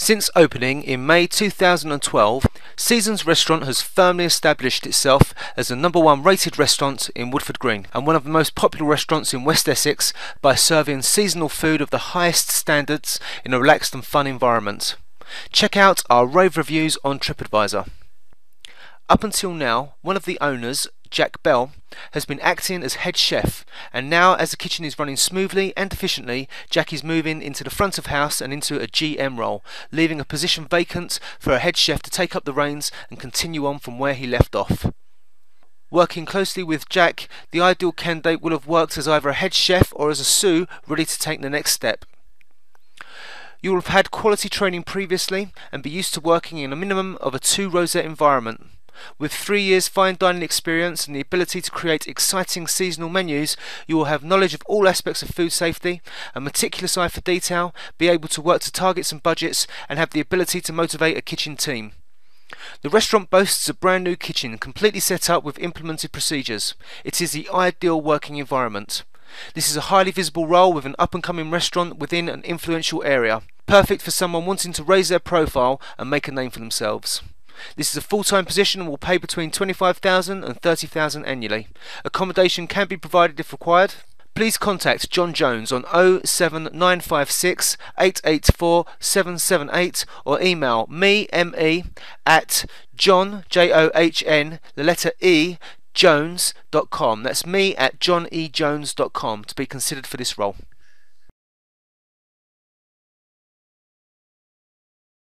Since opening in May 2012, Seasons Restaurant has firmly established itself as the number one rated restaurant in Woodford Green and one of the most popular restaurants in West Essex by serving seasonal food of the highest standards in a relaxed and fun environment. Check out our rave reviews on TripAdvisor. Up until now, one of the owners, Jack Bell, has been acting as head chef, and now as the kitchen is running smoothly and efficiently, Jack is moving into the front of house and into a GM role, leaving a position vacant for a head chef to take up the reins and continue on from where he left off. Working closely with Jack, the ideal candidate will have worked as either a head chef or as a sous ready to take the next step. You will have had quality training previously and be used to working in a minimum of a two rosette environment. With three years fine dining experience and the ability to create exciting seasonal menus, you will have knowledge of all aspects of food safety, a meticulous eye for detail, be able to work to targets and budgets, and have the ability to motivate a kitchen team. The restaurant boasts a brand new kitchen completely set up with implemented procedures. It is the ideal working environment. This is a highly visible role with an up and coming restaurant within an influential area, perfect for someone wanting to raise their profile and make a name for themselves. This is a full-time position and will pay between 25,000 and 30,000 annually. Accommodation can be provided if required. Please contact John Jones on 07956 884 778 or email me, me at john, J-O-H-N, the letter E, jones.com. That's me at johnejones.com to be considered for this role.